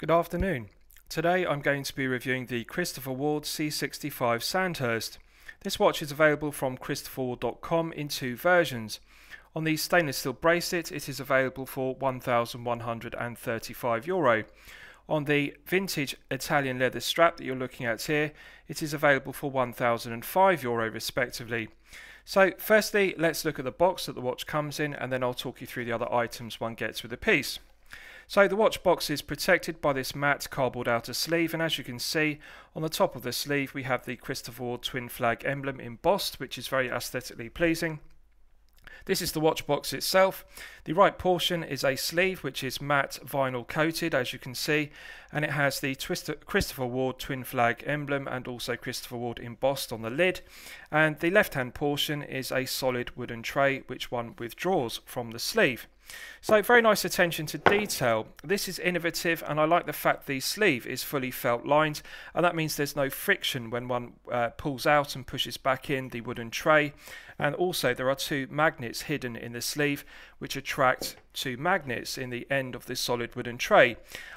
Good afternoon. Today I'm going to be reviewing the Christopher Ward C65 Sandhurst. This watch is available from christopherward.com in two versions. On the stainless steel bracelet it is available for €1,135. Euro. On the vintage Italian leather strap that you're looking at here, it is available for €1,005 Euro respectively. So firstly, let's look at the box that the watch comes in and then I'll talk you through the other items one gets with the piece. So the watch box is protected by this matte cardboard outer sleeve and as you can see on the top of the sleeve we have the Christopher Ward twin flag emblem embossed which is very aesthetically pleasing. This is the watch box itself. The right portion is a sleeve which is matte vinyl coated as you can see and it has the Twister, Christopher Ward twin flag emblem and also Christopher Ward embossed on the lid and the left hand portion is a solid wooden tray which one withdraws from the sleeve. So very nice attention to detail. This is innovative and I like the fact the sleeve is fully felt lined and that means there's no friction when one uh, pulls out and pushes back in the wooden tray and also there are two magnets hidden in the sleeve which attract two magnets in the end of this solid wooden tray.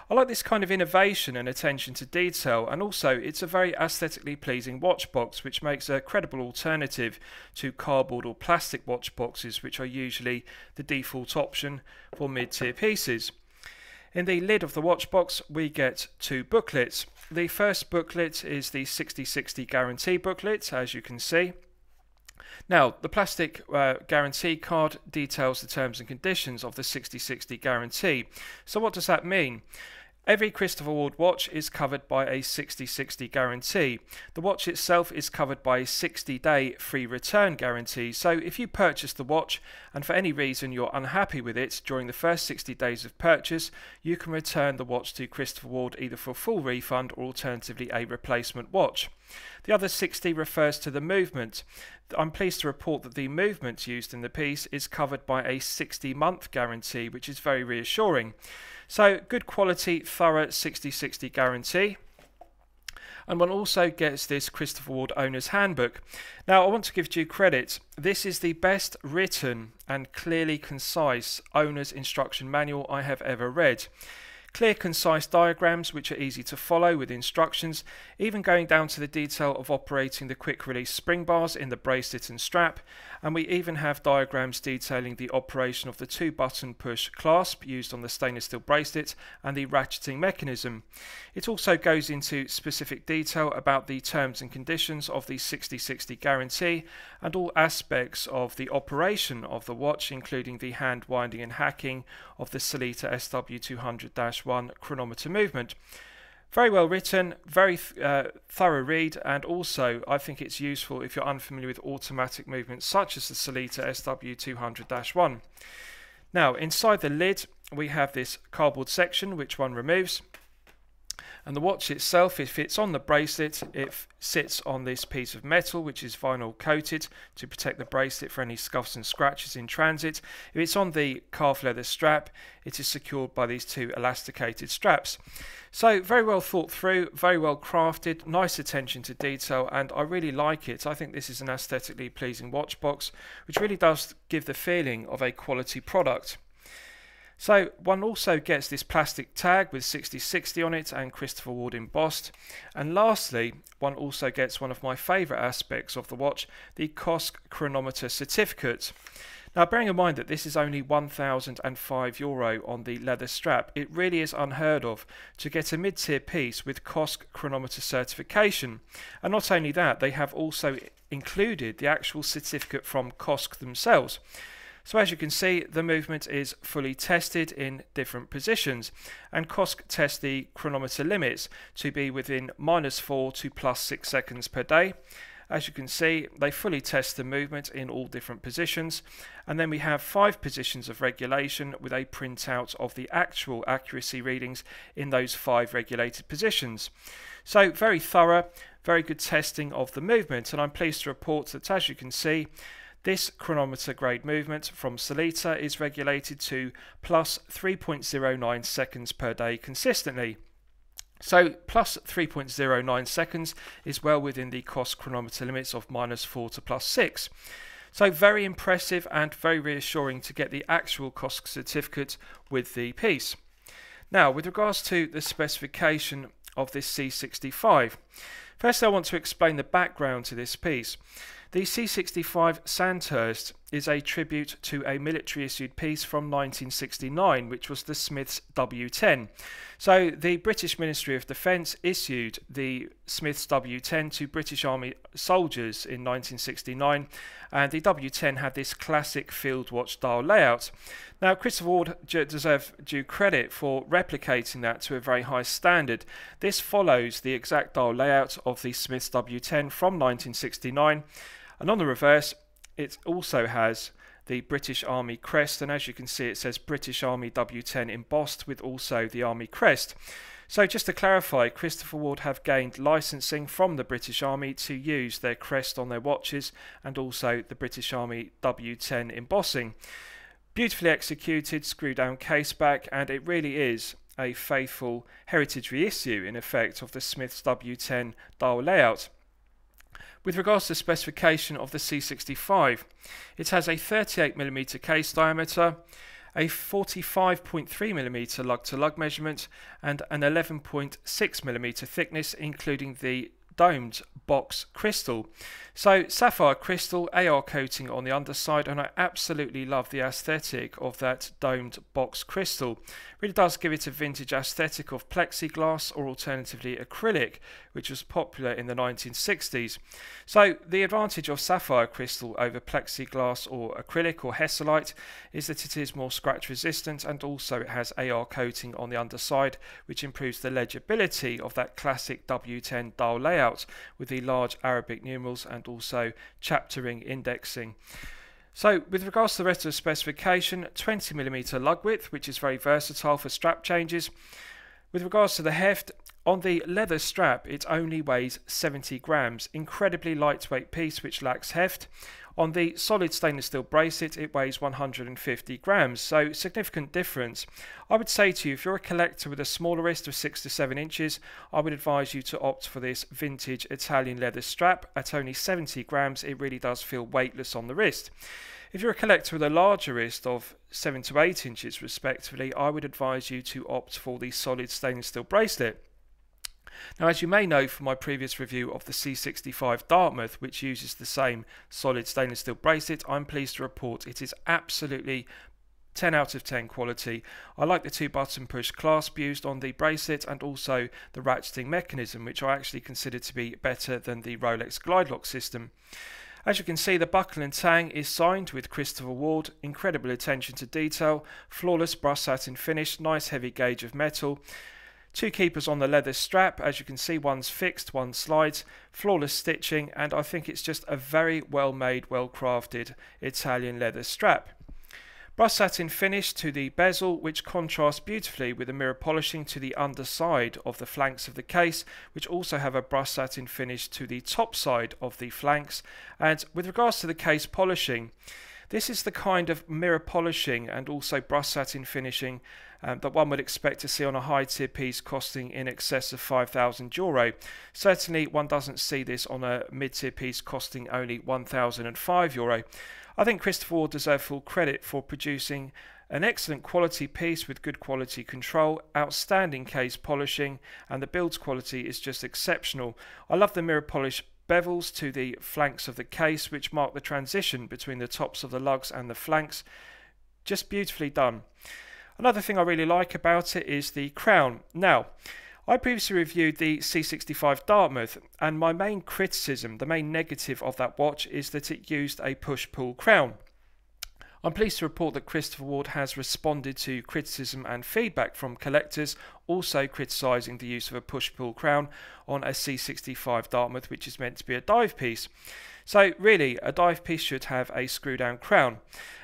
I like this kind of innovation and attention to detail and also it's a very aesthetically pleasing watch box which makes a credible alternative to cardboard or plastic watch boxes which are usually the default option for mid-tier pieces. In the lid of the watch box we get two booklets. The first booklet is the 6060 guarantee booklet as you can see. Now, the plastic uh, guarantee card details the terms and conditions of the 6060 guarantee. So, what does that mean? Every Christopher Ward watch is covered by a 60-60 guarantee. The watch itself is covered by a 60-day free return guarantee. So if you purchase the watch and for any reason you're unhappy with it during the first 60 days of purchase, you can return the watch to Christopher Ward either for full refund or alternatively a replacement watch. The other 60 refers to the movement. I'm pleased to report that the movement used in the piece is covered by a 60 month guarantee, which is very reassuring. So, good quality, thorough 60 60 guarantee. And one also gets this Christopher Ward Owner's Handbook. Now, I want to give due credit. This is the best written and clearly concise owner's instruction manual I have ever read. Clear, concise diagrams which are easy to follow with instructions, even going down to the detail of operating the quick release spring bars in the bracelet and strap. And we even have diagrams detailing the operation of the two button push clasp used on the stainless steel bracelet and the ratcheting mechanism. It also goes into specific detail about the terms and conditions of the 6060 guarantee and all aspects of the operation of the watch, including the hand winding and hacking of the Sellita SW200 one chronometer movement. Very well written, very uh, thorough read, and also I think it's useful if you're unfamiliar with automatic movements such as the Sellita SW200 1. Now, inside the lid, we have this cardboard section which one removes. And the watch itself, if it's on the bracelet, it sits on this piece of metal which is vinyl coated to protect the bracelet for any scuffs and scratches in transit. If it's on the calf leather strap, it is secured by these two elasticated straps. So very well thought through, very well crafted, nice attention to detail, and I really like it. I think this is an aesthetically pleasing watch box, which really does give the feeling of a quality product. So one also gets this plastic tag with 6060 on it and Christopher Ward embossed. And lastly, one also gets one of my favourite aspects of the watch, the COSC chronometer certificate. Now, bearing in mind that this is only 1,005 euro on the leather strap, it really is unheard of to get a mid tier piece with COSC chronometer certification. And not only that, they have also included the actual certificate from COSC themselves. So as you can see, the movement is fully tested in different positions, and COSC tests the chronometer limits to be within minus 4 to plus 6 seconds per day. As you can see, they fully test the movement in all different positions. And then we have five positions of regulation with a printout of the actual accuracy readings in those five regulated positions. So very thorough, very good testing of the movement. And I'm pleased to report that as you can see, this chronometer grade movement from Sellita is regulated to plus 3.09 seconds per day consistently. So plus 3.09 seconds is well within the COSC chronometer limits of minus 4 to plus 6. So very impressive and very reassuring to get the actual COSC certificate with the piece. Now, with regards to the specification of this C65, first I want to explain the background to this piece. The C65 Sandhurst is a tribute to a military issued piece from 1969, which was the Smiths W10. So, the British Ministry of Defence issued the Smiths W10 to British Army soldiers in 1969, and the W10 had this classic field watch dial layout. Now, Christopher Ward deserves due credit for replicating that to a very high standard. This follows the exact dial layout of the Smiths W10 from 1969 and on the reverse, it also has the British Army crest, and as you can see, it says British Army W10 embossed with also the Army crest. So, just to clarify, Christopher Ward have gained licensing from the British Army to use their crest on their watches and also the British Army W10 embossing. Beautifully executed, screw down case back, and it really is a faithful heritage reissue in effect of the Smiths W10 dial layout. With regards to specification of the C65, it has a 38mm case diameter, a 45.3mm lug to lug measurement, and an 11.6mm thickness, including the domed box crystal. So sapphire crystal AR coating on the underside and I absolutely love the aesthetic of that domed box crystal. Really does give it a vintage aesthetic of plexiglass or alternatively acrylic which was popular in the 1960s. So the advantage of sapphire crystal over plexiglass or acrylic or hesalite is that it is more scratch resistant and also it has AR coating on the underside which improves the legibility of that classic W10 dial layout with the large Arabic numerals and also chaptering indexing. So with regards to the rest of the specification, 20mm lug width, which is very versatile for strap changes. With regards to the heft, on the leather strap, it only weighs 70 grams, incredibly lightweight piece which lacks heft. On the solid stainless steel bracelet, it weighs 150 grams, so significant difference. I would say to you, if you're a collector with a smaller wrist of 6 to 7 inches, I would advise you to opt for this vintage Italian leather strap. At only 70 grams, it really does feel weightless on the wrist. If you're a collector with a larger wrist of 7 to 8 inches respectively, I would advise you to opt for the solid stainless steel bracelet. Now, as you may know from my previous review of the C65 Dartmouth, which uses the same solid stainless steel bracelet, I'm pleased to report it is absolutely 10 out of 10 quality. I like the two button push clasp used on the bracelet and also the ratcheting mechanism, which I actually consider to be better than the Rolex Glidelock system. As you can see, the buckle and tang is signed with Christopher Ward. Incredible attention to detail, flawless brass satin finish, nice heavy gauge of metal. Two keepers on the leather strap, as you can see, one's fixed, one slides, flawless stitching, and I think it's just a very well made, well crafted Italian leather strap. Brass satin finish to the bezel, which contrasts beautifully with the mirror polishing to the underside of the flanks of the case, which also have a brass satin finish to the top side of the flanks. And with regards to the case polishing, this is the kind of mirror polishing and also brass satin finishing um, that one would expect to see on a high tier piece costing in excess of 5,000 euro. Certainly, one doesn't see this on a mid tier piece costing only 1,005 euro. I think Christopher Ward deserves full credit for producing an excellent quality piece with good quality control, outstanding case polishing, and the build quality is just exceptional. I love the mirror polish bevels to the flanks of the case, which mark the transition between the tops of the lugs and the flanks. Just beautifully done. Another thing I really like about it is the crown. Now, I previously reviewed the C65 Dartmouth, and my main criticism, the main negative of that watch, is that it used a push pull crown. I'm pleased to report that Christopher Ward has responded to criticism and feedback from collectors, also criticising the use of a push pull crown on a C65 Dartmouth, which is meant to be a dive piece. So really, a dive piece should have a screw down crown.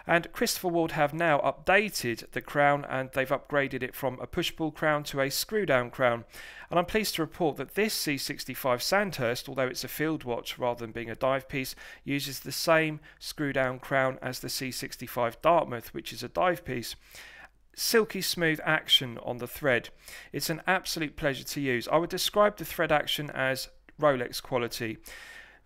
And Christopher Ward have now updated the crown and they've upgraded it from a push-pull crown to a screw-down crown. And I'm pleased to report that this C65 Sandhurst, although it's a field watch rather than being a dive piece, uses the same screw-down crown as the C65 Dartmouth, which is a dive piece silky smooth action on the thread. It's an absolute pleasure to use. I would describe the thread action as Rolex quality.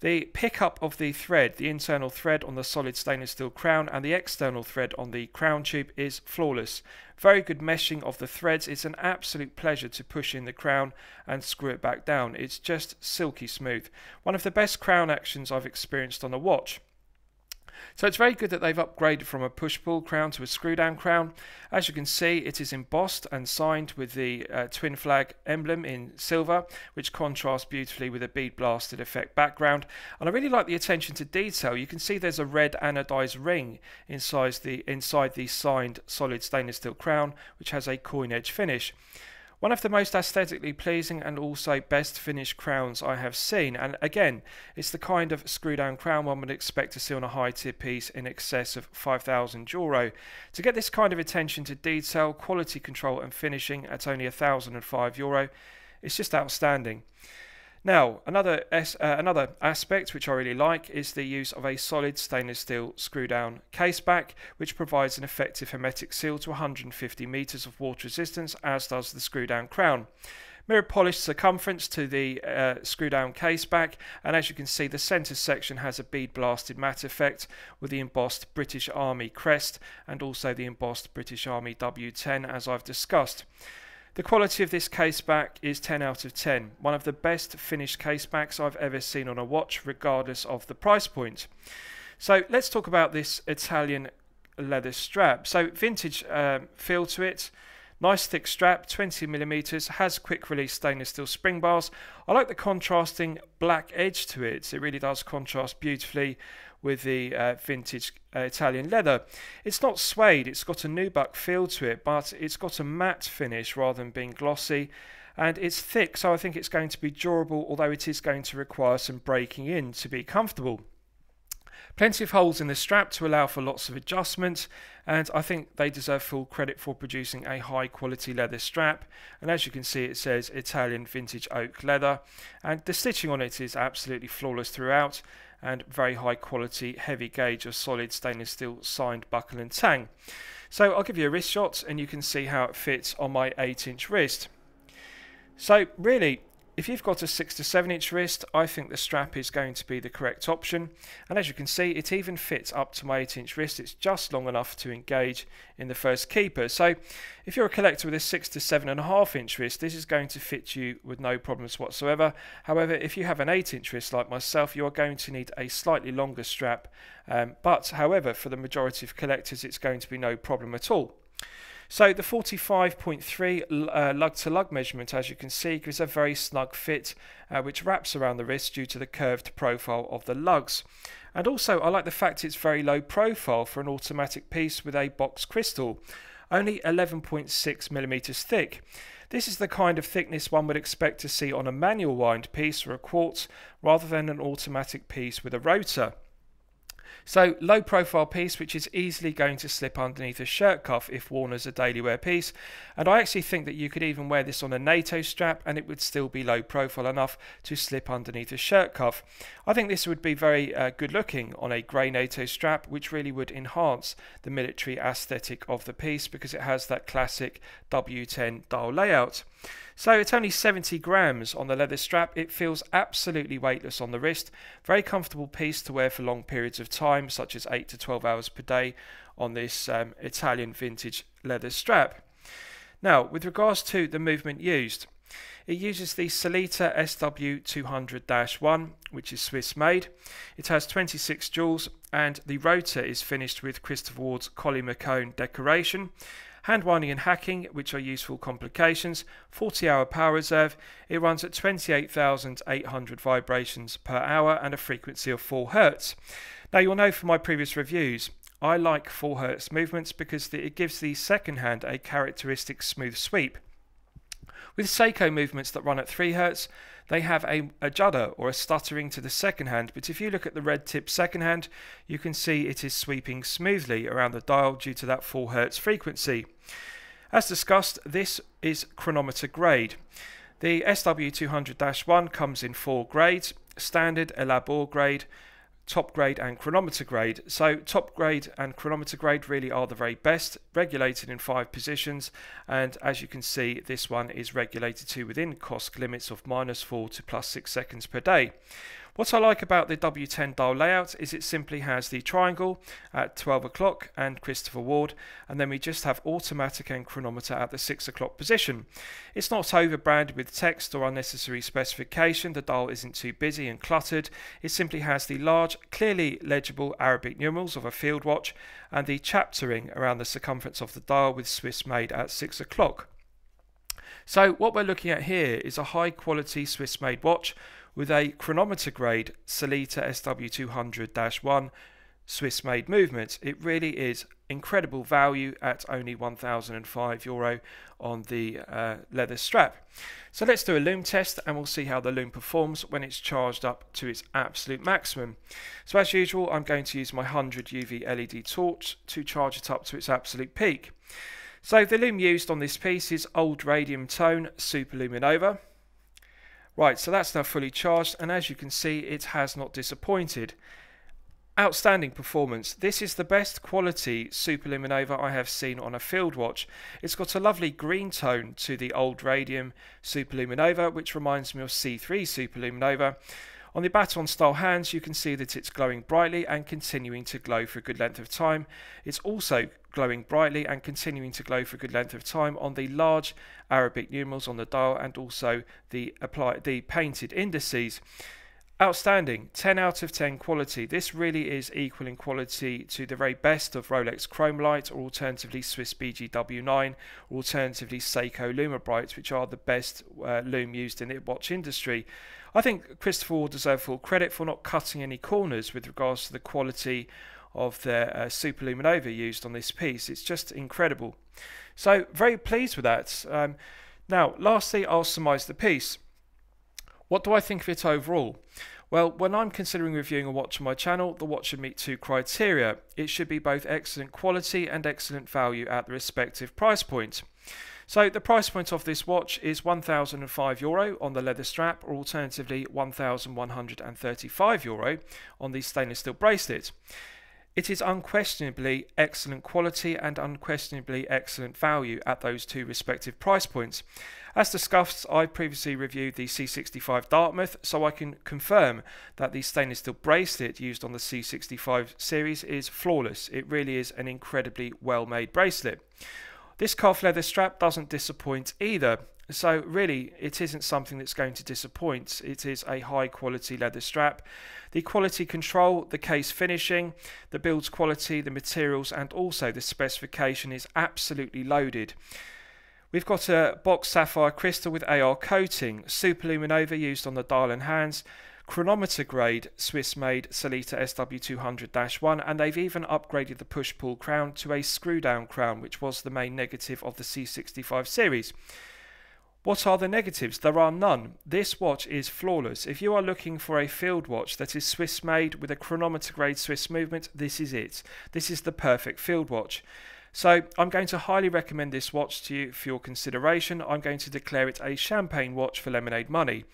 The pickup of the thread, the internal thread on the solid stainless steel crown and the external thread on the crown tube is flawless. Very good meshing of the threads. It's an absolute pleasure to push in the crown and screw it back down. It's just silky smooth. One of the best crown actions I've experienced on a watch. So it's very good that they've upgraded from a push-pull crown to a screw-down crown. As you can see, it is embossed and signed with the uh, twin flag emblem in silver, which contrasts beautifully with a bead blasted effect background. And I really like the attention to detail. You can see there's a red anodized ring inside the, inside the signed solid stainless steel crown, which has a coin edge finish. One of the most aesthetically pleasing and also best finished crowns I have seen, and again, it's the kind of screw down crown one would expect to see on a high tier piece in excess of 5,000 euro. To get this kind of attention to detail, quality control, and finishing at only 1,005 euro, it's just outstanding. Now, another uh, another aspect which I really like is the use of a solid stainless steel screw down case back, which provides an effective hermetic seal to 150 meters of water resistance, as does the screw down crown. Mirror polished circumference to the uh, screw down case back, and as you can see, the centre section has a bead blasted matte effect with the embossed British Army crest and also the embossed British Army W10, as I've discussed. The quality of this caseback is 10 out of 10. One of the best finished casebacks I've ever seen on a watch, regardless of the price point. So let's talk about this Italian leather strap. So vintage uh, feel to it. Nice thick strap, 20 millimeters, has quick release stainless steel spring bars. I like the contrasting black edge to it. It really does contrast beautifully with the uh, vintage uh, Italian leather. It's not suede, it's got a nubuck feel to it, but it's got a matte finish rather than being glossy. And it's thick, so I think it's going to be durable, although it is going to require some breaking in to be comfortable. Plenty of holes in the strap to allow for lots of adjustment, and I think they deserve full credit for producing a high quality leather strap. And as you can see, it says Italian vintage oak leather, and the stitching on it is absolutely flawless throughout and very high quality heavy gauge of solid stainless steel signed buckle and tang. So I'll give you a wrist shot and you can see how it fits on my 8 inch wrist. So really if you've got a 6 to 7 inch wrist, I think the strap is going to be the correct option. And as you can see, it even fits up to my 8 inch wrist. It's just long enough to engage in the first keeper. So if you're a collector with a 6 to 7.5 inch wrist, this is going to fit you with no problems whatsoever. However, if you have an 8 inch wrist like myself, you are going to need a slightly longer strap. Um, but however, for the majority of collectors, it's going to be no problem at all. So the 45.3 uh, lug to lug measurement, as you can see, gives a very snug fit, uh, which wraps around the wrist due to the curved profile of the lugs. And also, I like the fact it's very low profile for an automatic piece with a box crystal, only 11.6 millimeters thick. This is the kind of thickness one would expect to see on a manual wind piece or a quartz rather than an automatic piece with a rotor. So low profile piece which is easily going to slip underneath a shirt cuff if worn as a daily wear piece and I actually think that you could even wear this on a NATO strap and it would still be low profile enough to slip underneath a shirt cuff. I think this would be very uh, good looking on a grey NATO strap which really would enhance the military aesthetic of the piece because it has that classic W10 dial layout. So it's only 70 grams on the leather strap. It feels absolutely weightless on the wrist. Very comfortable piece to wear for long periods of time, such as 8 to 12 hours per day on this um, Italian vintage leather strap. Now, with regards to the movement used, it uses the Sellita SW200-1, which is Swiss made. It has 26 jewels and the rotor is finished with Christopher Ward's Colimaçon decoration hand winding and hacking, which are useful complications, 40 hour power reserve. It runs at 28,800 vibrations per hour and a frequency of 4 Hz. Now, you'll know from my previous reviews, I like 4 Hz movements because it gives the second hand a characteristic smooth sweep. With Seiko movements that run at 3 Hz, they have a, a judder or a stuttering to the second hand, but if you look at the red tip second hand, you can see it is sweeping smoothly around the dial due to that 4 Hz frequency. As discussed, this is chronometer grade. The SW200-1 comes in four grades, standard, elaboré grade, top grade and chronometer grade. So top grade and chronometer grade really are the very best, regulated in five positions. And as you can see, this one is regulated to within COSC limits of minus four to plus six seconds per day. What I like about the W10 dial layout is it simply has the triangle at 12 o'clock and Christopher Ward, and then we just have automatic and chronometer at the 6 o'clock position. It's not over branded with text or unnecessary specification, the dial isn't too busy and cluttered, it simply has the large, clearly legible Arabic numerals of a field watch and the chaptering around the circumference of the dial with Swiss made at 6 o'clock. So what we're looking at here is a high quality Swiss made watch with a chronometer grade Sellita SW200-1 Swiss made movement. It really is incredible value at only 1005 euro on the uh, leather strap. So let's do a lume test and we'll see how the lume performs when it's charged up to its absolute maximum. So as usual I'm going to use my 100 UV LED torch to charge it up to its absolute peak. So the lume used on this piece is Old Radium Tone Super Luminova. Right, so that's now fully charged, and as you can see, it has not disappointed. Outstanding performance. This is the best quality Super Luminova I have seen on a field watch. It's got a lovely green tone to the old Radium Super Luminova, which reminds me of C3 Super Luminova. On the baton style hands, you can see that it's glowing brightly and continuing to glow for a good length of time. It's also glowing brightly and continuing to glow for a good length of time on the large Arabic numerals on the dial and also the apply the painted indices. Outstanding, 10 out of 10 quality. This really is equal in quality to the very best of Rolex Chromalight or alternatively Swiss BGW9 or alternatively Seiko LumiBrite, which are the best uh, lume used in the watch industry. I think Christopher Ward deserve full credit for not cutting any corners with regards to the quality of their uh, Super Luminova used on this piece. It's just incredible. So very pleased with that. Um, now, lastly, I'll surmise the piece. What do I think of it overall? Well, when I'm considering reviewing a watch on my channel, the watch should meet two criteria. It should be both excellent quality and excellent value at the respective price point. So the price point of this watch is 1005 euro on the leather strap or alternatively 1135 euro on the stainless steel bracelet. It is unquestionably excellent quality and unquestionably excellent value at those two respective price points. As discussed, I previously reviewed the C65 Dartmouth, so I can confirm that the stainless steel bracelet used on the C65 series is flawless. It really is an incredibly well made bracelet. This calf leather strap doesn't disappoint either. So really, it isn't something that's going to disappoint. It is a high quality leather strap. The quality control, the case finishing, the build's quality, the materials, and also the specification is absolutely loaded. We've got a box sapphire crystal with AR coating, super luminova used on the dial and hands, chronometer grade Swiss made Sellita SW200 1, and they've even upgraded the push pull crown to a screw down crown, which was the main negative of the C65 series. What are the negatives? There are none. This watch is flawless. If you are looking for a field watch that is Swiss made with a chronometer grade Swiss movement, this is it. This is the perfect field watch. So I'm going to highly recommend this watch to you for your consideration. I'm going to declare it a champagne watch for lemonade money.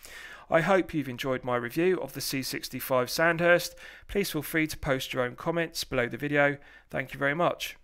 I hope you've enjoyed my review of the C65 Sandhurst. Please feel free to post your own comments below the video. Thank you very much.